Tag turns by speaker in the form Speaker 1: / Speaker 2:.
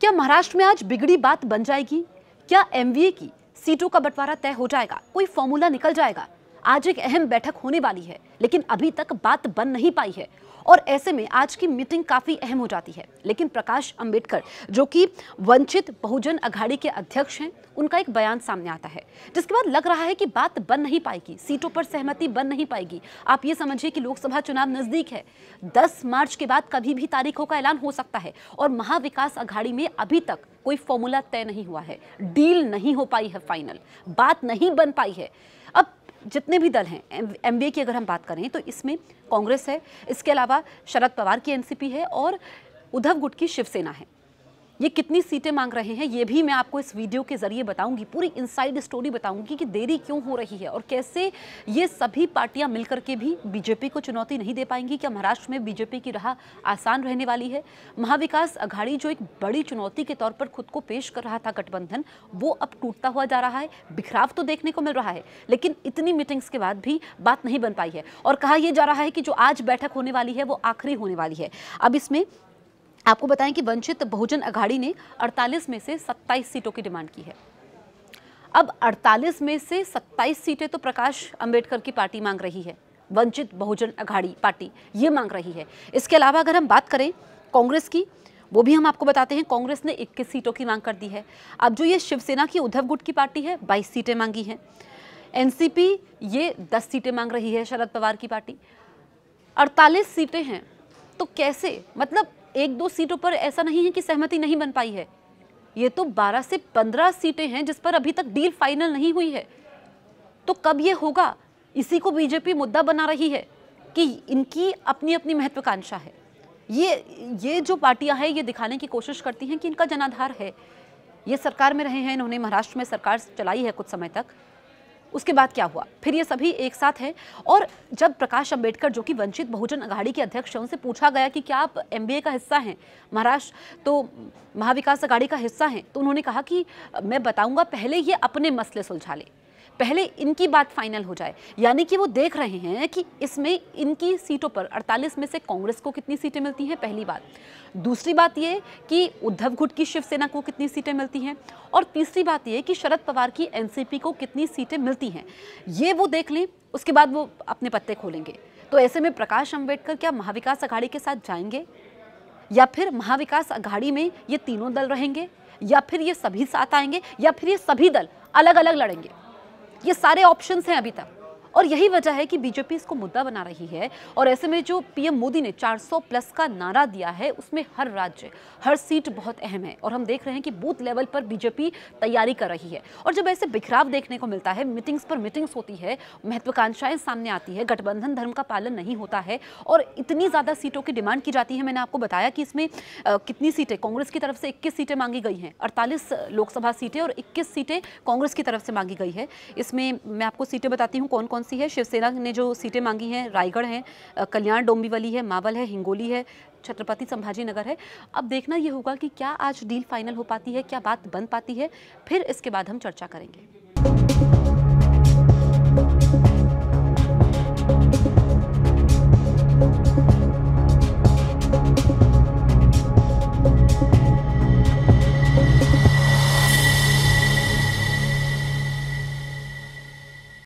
Speaker 1: क्या महाराष्ट्र में आज बिगड़ी बात बन जाएगी? क्या एमवीए की सीटों का बंटवारा तय हो जाएगा? कोई फॉर्मूला निकल जाएगा? आज एक अहम बैठक होने वाली है, लेकिन अभी तक बात बन नहीं पाई है। और ऐसे में आज की मीटिंग काफ़ी अहम हो जाती है। लेकिन प्रकाश अंबेडकर, जो कि वंचित बहुजन अघाड़ी के अध्यक्ष हैं, उनका एक बयान सामने आता है, जिसके बाद लग रहा है कि बात बन नहीं पाएगी, सीटों पर सहमति बन नहीं पाएगी। आप ये समझिए कि लोकसभा चुनाव नज़दीक है। 10 मार्च के बाद कभी भी तारीखों का ऐलान हो सकता है और महाविकास अघाड़ी में अभी तक कोई फॉर्मूला तय नहीं हुआ है। डील नहीं हो पाई है फाइनल। बात नहीं बन पाई है। अब जितने भी दल हैं, एम की अगर हम बात करें तो इसमें कांग्रेस है, इसके अलावा शरद पवार की एनसीपी है और उद्धव गुट की शिवसेना है। ये कितनी सीटें मांग रहे हैं, ये भी मैं आपको इस वीडियो के ज़रिए बताऊँगी, पूरी इनसाइड स्टोरी बताऊँगी कि देरी क्यों हो रही है और कैसे ये सभी पार्टियाँ मिलकर के भी बीजेपी को चुनौती नहीं दे पाएँगी क्या महाराष्ट्र में बीजेपी की राह आसान रहने वाली है। महाविकास अघाड़ी जो एक बड़ी चुनौती के तौर पर खुद को पेश कर रहा था गठबंधन, वो अब टूटता हुआ जा रहा है, बिखराव तो देखने को मिल रहा है, लेकिन इतनी मीटिंग्स के बाद भी बात नहीं बन पाई है। और कहा यह जा रहा है कि जो आज बैठक होने वाली है, वो आखिरी होने वाली है। अब इसमें आपको बताएँ कि वंचित बहुजन अघाड़ी ने 48 में से 27 सीटों की डिमांड की है। अब 48 में से 27 सीटें तो प्रकाश अंबेडकर की पार्टी मांग रही है। वंचित बहुजन अघाड़ी पार्टी ये मांग रही है। इसके अलावा अगर हम बात करें कांग्रेस की, वो भी हम आपको बताते हैं, कांग्रेस ने 21 सीटों की मांग कर दी है। अब जो ये शिवसेना की उद्धव गुट की पार्टी है 22 सीटें मांगी हैं। एनसीपी ये 10 सीटें मांग रही है शरद पवार की पार्टी। 48 सीटें हैं तो कैसे? मतलब एक दो सीटों पर ऐसा नहीं है कि सहमति नहीं बन पाई है। ये तो 12 से 15 सीटें हैं जिस पर अभी तक डील फाइनल नहीं हुई है। तो कब ये होगा? इसी को बीजेपी मुद्दा बना रही है कि इनकी अपनी अपनी महत्वाकांक्षा है। ये ये जो पार्टियाँ हैं, ये दिखाने की कोशिश करती हैं कि इनका जनाधार है। ये सरकार में रहे हैं, इन्होंने महाराष्ट्र में सरकार चलाई है कुछ समय तक। उसके बाद क्या हुआ? फिर ये सभी एक साथ हैं और जब प्रकाश अंबेडकर, जो कि वंचित बहुजन अघाड़ी के अध्यक्ष हैं, उनसे पूछा गया कि क्या आप एमबीए का हिस्सा हैं? महाराष्ट्र तो महाविकास अघाड़ी का हिस्सा हैं। तो उन्होंने कहा कि, मैं बताऊँगा, पहले ये अपने मसले सुलझा लें। पहले इनकी बात फाइनल हो जाए। यानी कि वो देख रहे हैं कि इसमें इनकी सीटों पर 48 में से कांग्रेस को कितनी सीटें मिलती हैं, पहली बात। दूसरी बात ये कि उद्धव गुट की शिवसेना को कितनी सीटें मिलती हैं और तीसरी बात ये कि शरद पवार की एनसीपी को कितनी सीटें मिलती हैं। ये वो देख लें, उसके बाद वो अपने पत्ते खोलेंगे। तो ऐसे में प्रकाश अंबेडकर क्या महाविकास अघाड़ी के साथ जाएँगे? या फिर महाविकास अघाड़ी में ये तीनों दल रहेंगे? या फिर ये सभी साथ आएँगे? या फिर ये सभी दल अलग अलग लड़ेंगे? ये सारे ऑप्शन हैं अभी तक। और यही वजह है कि बीजेपी इसको मुद्दा बना रही है और ऐसे में जो पीएम मोदी ने 400 प्लस का नारा दिया है, उसमें हर राज्य, हर सीट बहुत अहम है और हम देख रहे हैं कि बूथ लेवल पर बीजेपी तैयारी कर रही है। और जब ऐसे बिखराव देखने को मिलता है, मीटिंग्स पर मीटिंग्स होती है, महत्वाकांक्षाएँ सामने आती है, गठबंधन धर्म का पालन नहीं होता है और इतनी ज़्यादा सीटों की डिमांड की जाती है, मैंने आपको बताया कि इसमें कितनी सीटें, कांग्रेस की तरफ़ से इक्कीस सीटें मांगी गई हैं, अड़तालीस लोकसभा सीटें और इक्कीस सीटें कांग्रेस की तरफ़ से मांगी गई है। इसमें मैं आपको सीटें बताती हूँ कौन कौन कौन सी है? शिवसेना ने जो सीटें मांगी हैं, रायगढ़ हैं कल्याण डोंबिवली है, मावल है, हिंगोली है, छत्रपति संभाजी नगर है। अब देखना ये होगा कि क्या आज डील फाइनल हो पाती है, क्या बात बन पाती है, फिर इसके बाद हम चर्चा करेंगे।